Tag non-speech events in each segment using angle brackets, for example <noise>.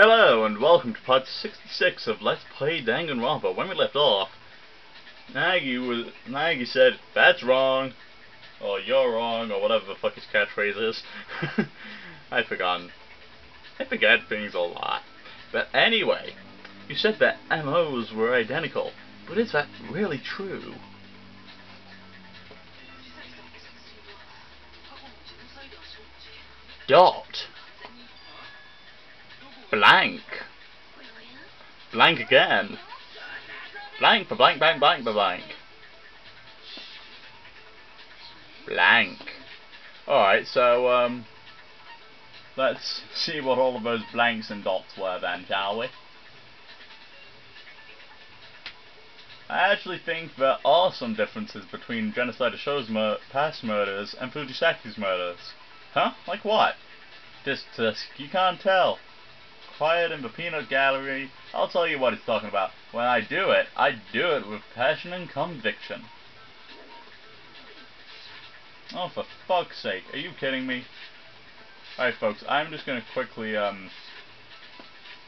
Hello and welcome to part 66 of Let's Play Danganronpa. When we left off, Naegi was Naegi said, that's wrong, or you're wrong, or whatever the fuck his catchphrase is. <laughs> I've forgotten. I forget things a lot. But anyway, you said that MOs were identical, but is that really true? Dot. Blank. Blank again. Blank for blank, blank, blank for blank. Blank. Alright, so, um, let's <laughs> see what all of those blanks and dots were then, shall we? I actually think there are some differences between Genocide Sho's mur past murders and Fujisaki's murders. Huh? Like what? Just, just, you can't tell quiet in the peanut gallery, I'll tell you what he's talking about. When I do it, I do it with passion and conviction. Oh, for fuck's sake, are you kidding me? Alright folks, I'm just gonna quickly, um,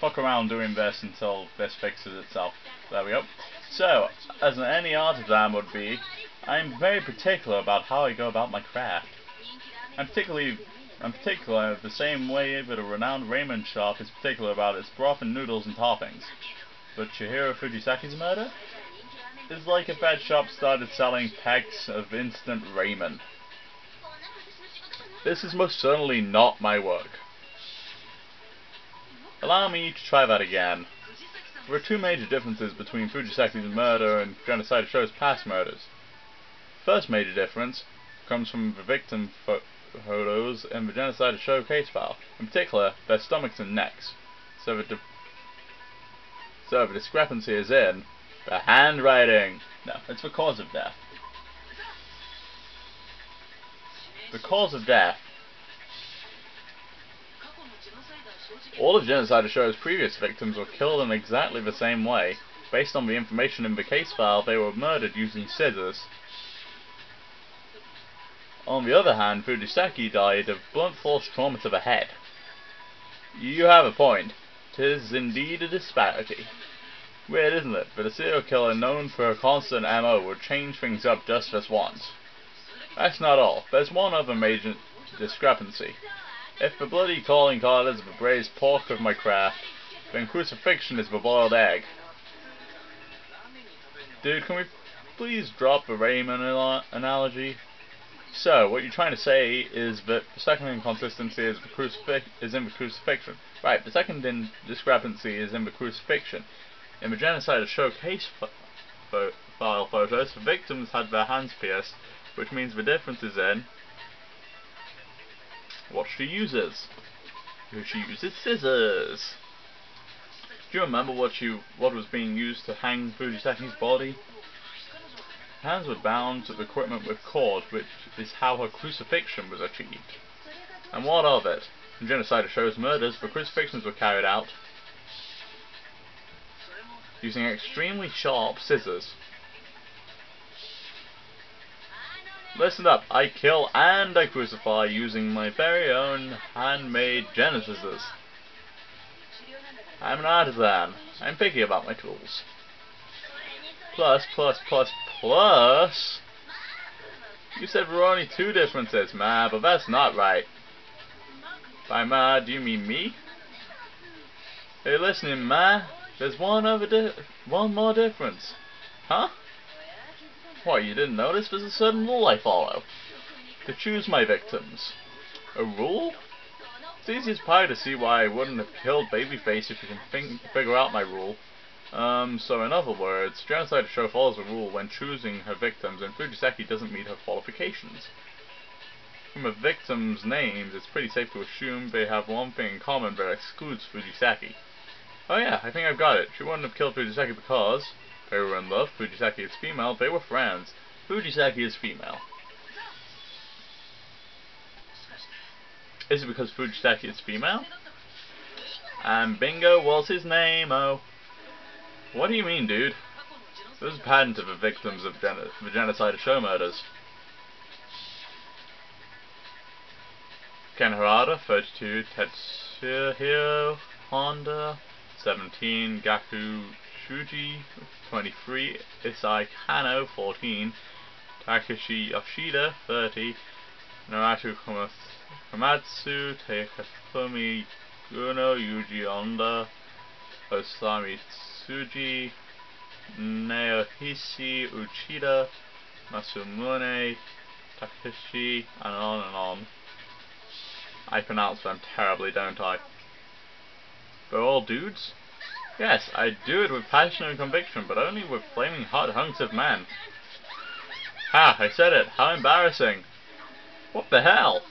fuck around doing this until this fixes itself. There we go. So, as any artisan would be, I'm very particular about how I go about my craft. I'm particularly in particular, the same way that a renowned ramen shop is particular about its broth and noodles and toppings. But Chihiro Fujisaki's murder? is like if that shop started selling packs of instant ramen. This is most certainly not my work. Allow me to try that again. There are two major differences between Fujisaki's murder and Genocide Sho's past murders. First major difference comes from the victim photos in the Genocide Sho case file, in particular their stomachs and necks. So the, so the discrepancy is in the handwriting. No, it's the cause of death. The cause of death. All of Genocide Sho's previous victims were killed in exactly the same way. Based on the information in the case file, they were murdered using scissors. On the other hand, Fujisaki died of blunt force trauma to the head. You have a point. Tis indeed a disparity. Weird, isn't it, that a serial killer known for a constant MO would change things up just this once. That's not all. There's one other major discrepancy. If the bloody calling card is the braised pork of my craft, then crucifixion is the boiled egg. Dude, can we please drop the ramen analogy? So, what you're trying to say is that the second inconsistency is, the is in the crucifixion. Right, the second discrepancy is in the crucifixion. In the genocide showcase file photos, the victims had their hands pierced, which means the difference is in what she uses. She uses scissors. Do you remember what you what was being used to hang Fujisaki's body? Hands were bound to the equipment with cord, which is how her crucifixion was achieved. And what of it? In Genocide Sho's murders, the crucifixions were carried out using extremely sharp scissors. Listen up, I kill and I crucify using my very own handmade Genesis's. I'm an artisan. I'm picky about my tools. Plus, plus, plus, plus... You said there were only two differences, ma, but that's not right. By ma, do you mean me? Hey, listening, ma. There's one other one more difference. Huh? What, you didn't notice? There's a certain rule I follow. To choose my victims. A rule? It's easy as pie to see why I wouldn't have killed Babyface if you can figure out my rule. Um, so in other words, Genocide Sho follows a rule when choosing her victims, and Fujisaki doesn't meet her qualifications. From a victim's names, it's pretty safe to assume they have one thing in common that excludes Fujisaki. Oh yeah, I think I've got it. She wouldn't have killed Fujisaki because they were in love, Fujisaki is female, they were friends. Fujisaki is female. Is it because Fujisaki is female? And bingo was his name, oh. What do you mean, dude? This is patent of the victims of gen the genocide of show murders. Ken Harada, 32, Tetsuhiro Honda. 17. Gaku Shuji. 23. Isai Kano. 14. Takashi Yoshida. 30. Naratu Komatsu. Takafumi Guno. Yuji Honda. Osami Tsuji. Naohisi Uchida. Masumune. Takeshi. And on and on. I pronounce them terribly, don't I? They're all dudes? Yes, I do it with passion and conviction, but only with flaming hot hunks of men. Ha, I said it. How embarrassing. What the hell?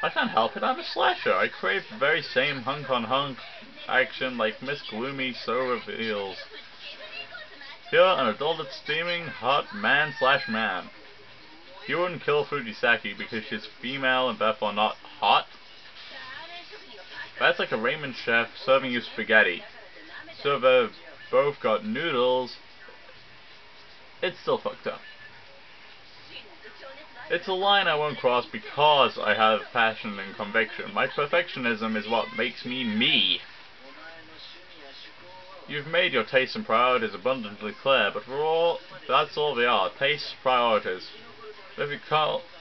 I can't help it, I'm a slasher. I crave the very same hunk-on-hunk action like Miss Gloomy so reveals. Here, an adult steaming hot man slash man. You wouldn't kill Fujisaki because she's female and therefore not hot? That's like a ramen chef serving you spaghetti. So they've both got noodles. It's still fucked up. It's a line I won't cross because I have passion and conviction. My perfectionism is what makes me me. You've made your tastes and priorities abundantly clear, but for all that's all they are, tastes, priorities. If it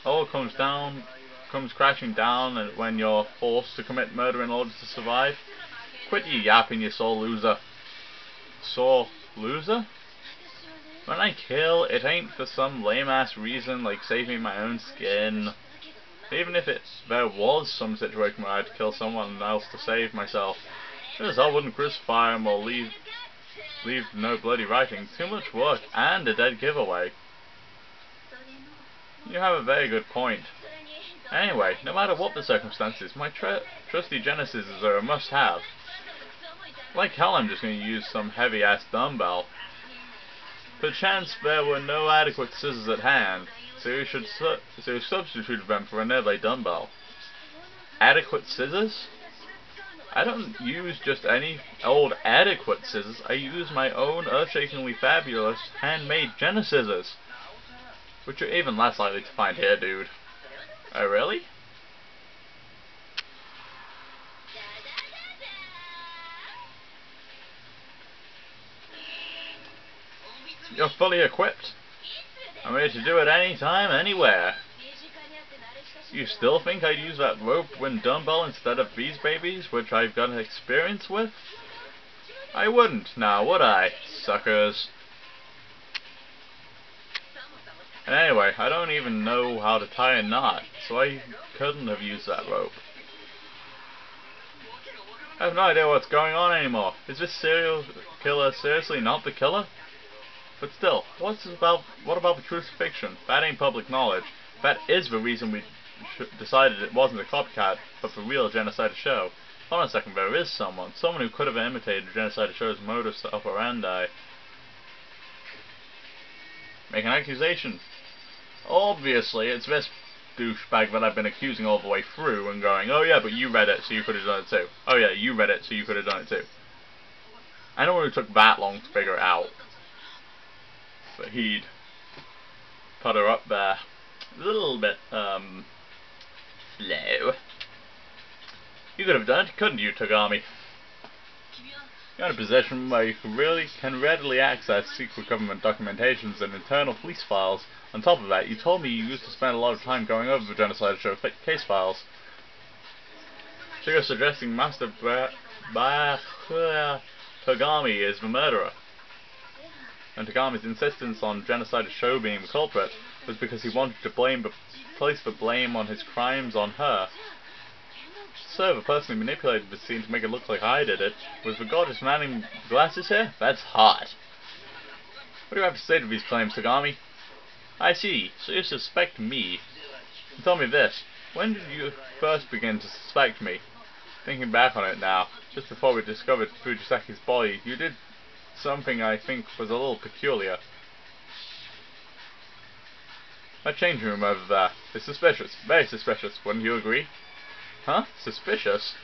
all comes down comes crashing down and when you're forced to commit murder in order to survive. Quit your yapping, you sore loser. Sore loser? When I kill, it ain't for some lame-ass reason like saving my own skin. Even if it there was some situation where I had to kill someone else to save myself, because I wouldn't crucify him or leave leave no bloody writing. Too much work and a dead giveaway. You have a very good point. Anyway, no matter what the circumstances, my tr trusty Genesises are a must-have. Like hell I'm just going to use some heavy-ass dumbbell. Perchance there were no adequate scissors at hand, so you should su so you substitute them for another dumbbell. Adequate scissors? I don't use just any old adequate scissors, I use my own earth-shakingly fabulous handmade Genesis's, which you're even less likely to find here, dude. Oh, really? You're fully equipped. I'm ready to do it anytime, anywhere. You still think I'd use that rope wind dumbbell instead of these babies, which I've got experience with? I wouldn't, now would I, suckers? Anyway, I don't even know how to tie a knot, so I couldn't have used that rope. I have no idea what's going on anymore. Is this serial killer seriously not the killer? But still, what's about what about the crucifixion? That ain't public knowledge. That is the reason we decided it wasn't a copycat, but the real Genocide Sho. Hold on a second, there is someone. Someone who could have imitated the Genocide Sho's modus operandi. Make an accusation. Obviously, it's this douchebag that I've been accusing all the way through and going, oh yeah, but you read it, so you could have done it too. Oh yeah, you read it, so you could have done it too. I don't know it took that long to figure it out. But he'd put her up there. A little bit, um, slow. You could have done it, couldn't you, Togami? You're in a position where you can really can readily access secret government documentations and internal police files on top of that, you told me you used to spend a lot of time going over the Genocide Sho case files. So you're suggesting Master ba Togami is the murderer. And Togami's insistence on Genocide Sho being the culprit was because he wanted to blame place the blame on his crimes on her. So, personally manipulated the scene to make it look like I did it was the gorgeous man in glasses here? That's hot. What do you have to say to these claims, Togami? I see. So you suspect me. Tell me this. When did you first begin to suspect me? Thinking back on it now, just before we discovered Fujisaki's body, you did something I think was a little peculiar. That changing room over there is suspicious. Very suspicious, wouldn't you agree? Huh? Suspicious?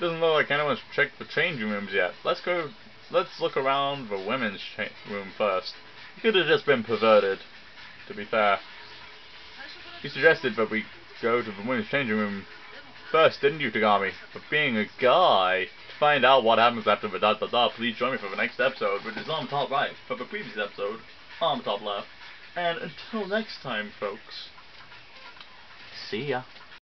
Doesn't look like anyone's checked the changing rooms yet. Let's go... Let's look around the women's room first. You could have just been perverted to be fair. You suggested that we go to the women's changing room first, didn't you, Togami? But being a guy, find out what happens after the dot dot dot, please join me for the next episode, which is on the top right, for the previous episode, on the top left. And until next time, folks, see ya.